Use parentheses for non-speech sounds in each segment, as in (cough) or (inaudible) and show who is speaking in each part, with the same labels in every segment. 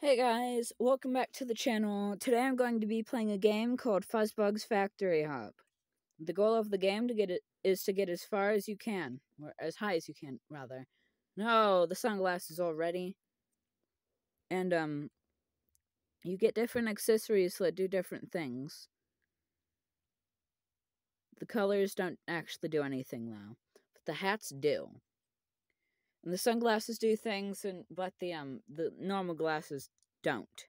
Speaker 1: Hey guys, welcome back to the channel. Today I'm going to be playing a game called Fuzzbugs Factory Hop. The goal of the game to get it is to get as far as you can, or as high as you can, rather. No, the sunglasses already. And um you get different accessories that do different things. The colors don't actually do anything though, but the hats do. And the sunglasses do things, and but the um the normal glasses don't.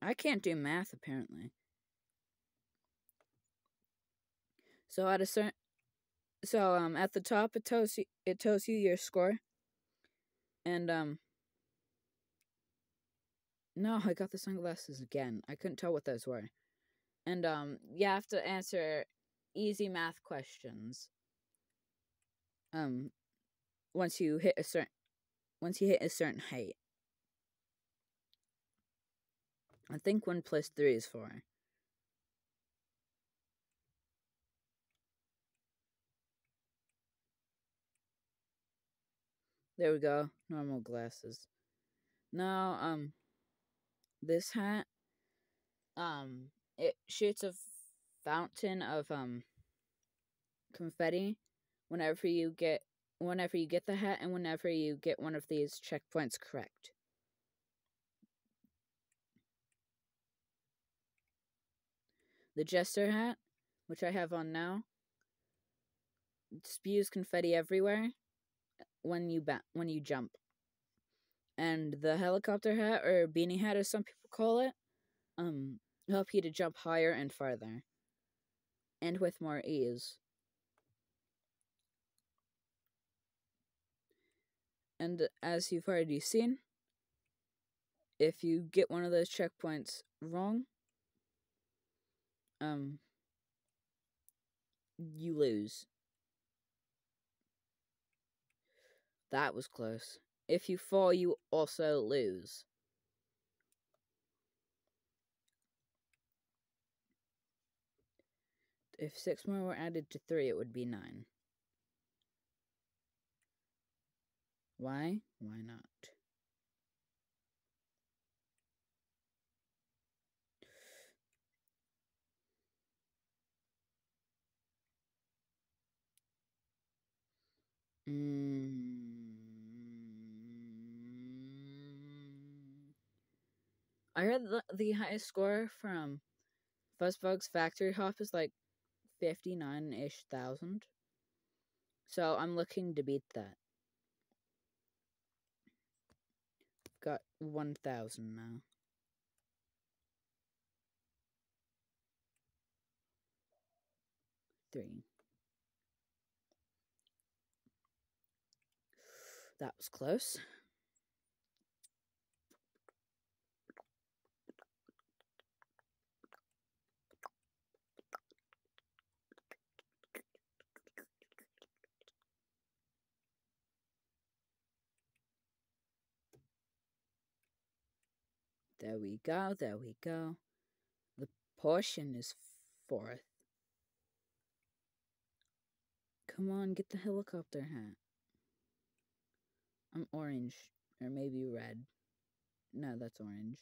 Speaker 1: I can't do math apparently. So at a certain, so um at the top it tells you it tells you your score, and um. No, I got the sunglasses again. I couldn't tell what those were, and um you have to answer easy math questions um once you hit a certain once you hit a certain height. I think one plus three is four. There we go. Normal glasses. Now, um, this hat, um, it shoots a fountain of, um, confetti whenever you get whenever you get the hat and whenever you get one of these checkpoints correct. The jester hat, which I have on now, spews confetti everywhere when you ba- when you jump. And the helicopter hat or beanie hat as some people call it, um help you to jump higher and farther and with more ease. And as you've already seen, if you get one of those checkpoints wrong, um, you lose. That was close. If you fall, you also lose. If six more were added to three, it would be nine. Why? Why not? Mm. I heard the, the highest score from Fuzzbugs Factory Hop is like 59 ish thousand. So I'm looking to beat that. Got 1,000 now. Three. That was close. There we go, there we go. The portion is fourth. Come on, get the helicopter hat. I'm orange, or maybe red. No, that's orange.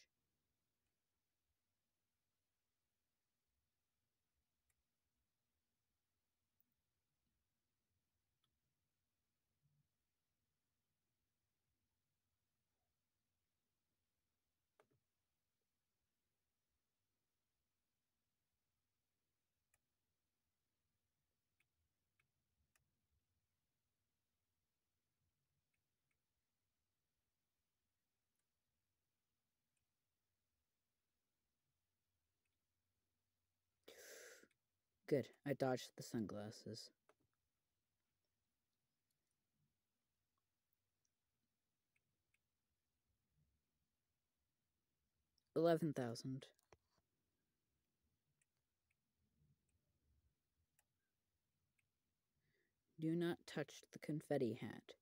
Speaker 1: Good, I dodged the sunglasses. Eleven thousand. Do not touch the confetti hat.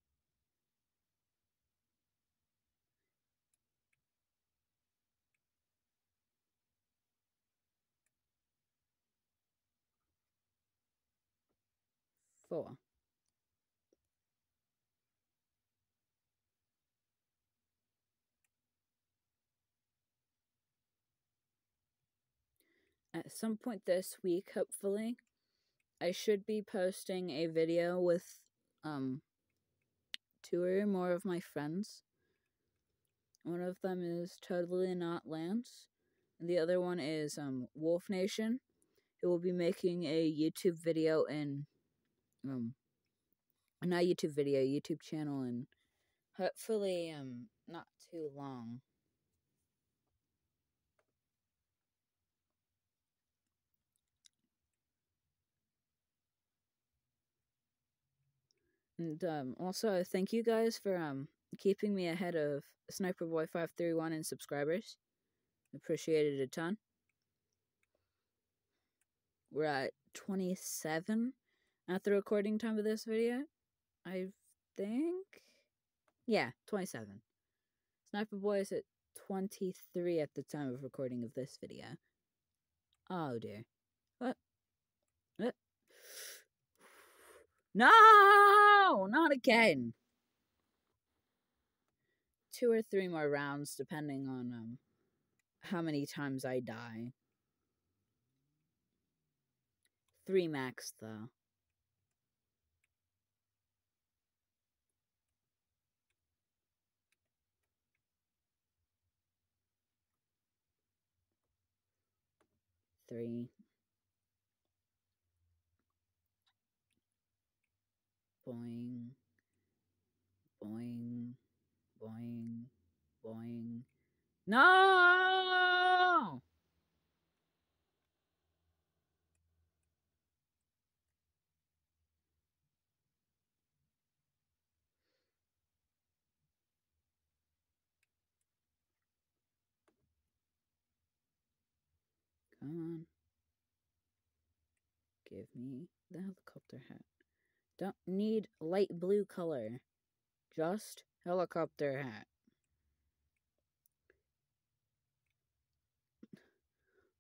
Speaker 1: At some point this week, hopefully, I should be posting a video with um two or more of my friends. One of them is totally not Lance, and the other one is um Wolf Nation, who will be making a YouTube video in um not YouTube video, YouTube channel and hopefully um not too long. And um, also, thank you guys for um, keeping me ahead of Sniper Boy 531 in subscribers. Appreciate it a ton. We're at 27 at the recording time of this video. I think. Yeah, 27. Sniper Boy is at 23 at the time of recording of this video. Oh dear. What? What? (sighs) No! Not again! Two or three more rounds, depending on um how many times I die. Three max, though. Three. Boing. Boing. Boing. Boing. No! Come on. Give me the helicopter hat. Don't need light blue color. Just helicopter hat.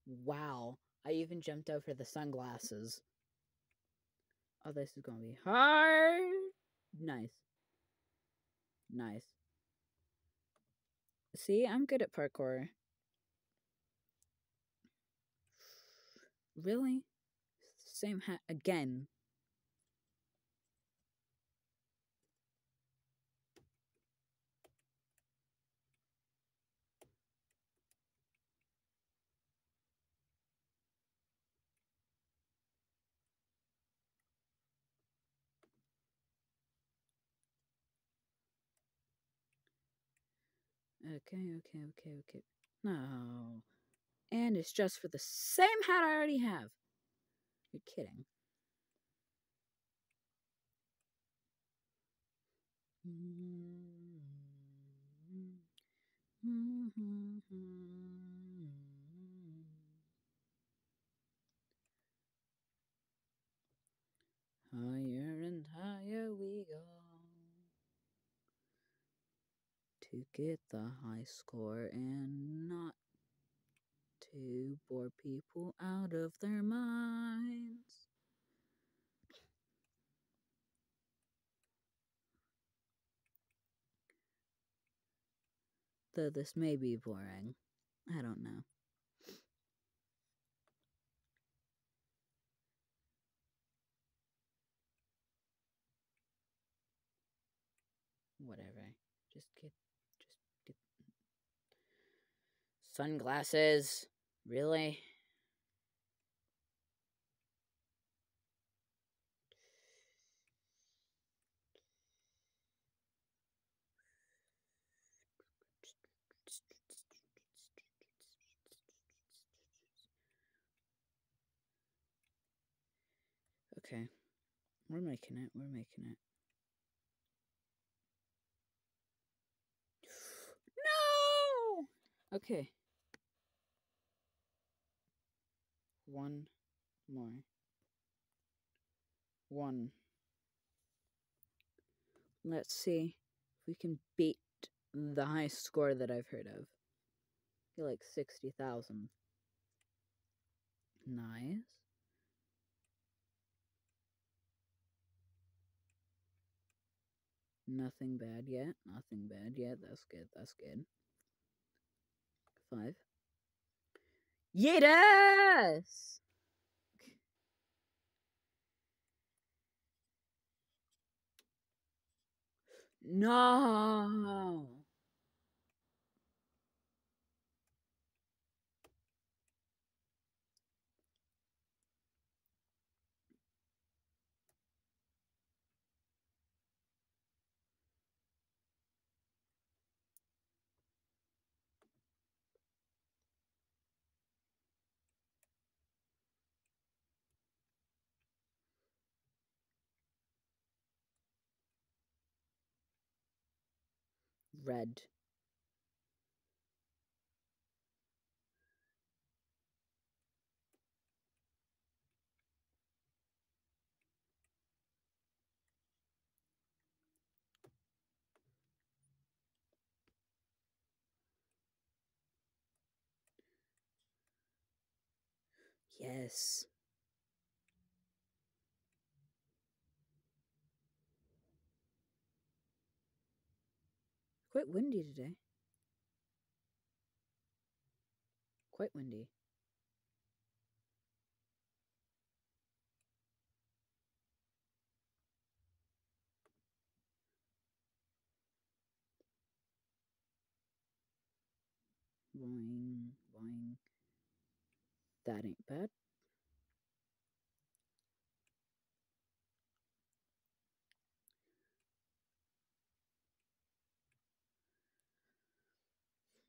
Speaker 1: Wow. I even jumped over the sunglasses. Oh, this is gonna be hard. Nice. Nice. See, I'm good at parkour. Really? Same hat again. Okay, okay, okay, okay. No. And it's just for the same hat I already have. You're kidding. Higher and higher we go to get the high score and not to bore people out of their minds. Though this may be boring. I don't know. Whatever. Just get just get sunglasses. Really? Okay. We're making it. We're making it. (gasps) No! Okay. One more. One. Let's see if we can beat the highest score that I've heard of. Like 60,000. Nice. Nothing bad yet. Nothing bad yet. That's good. That's good. Five. Yes! No! Red. Yes. Quite windy today. Quite windy. Boing, boing. That ain't bad.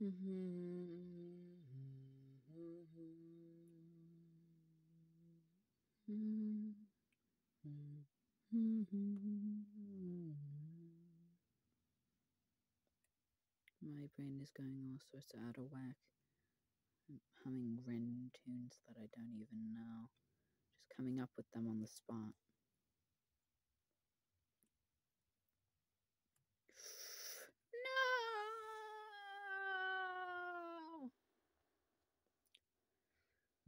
Speaker 1: Mm-hmm. My brain is going all sorts of out of whack. I'm humming Ren tunes that I don't even know. Just coming up with them on the spot.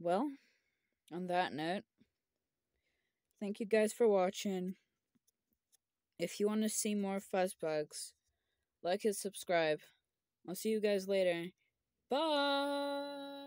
Speaker 1: Well, on that note, thank you guys for watching. If you want to see more Fuzzbugs, like and subscribe. I'll see you guys later. Bye!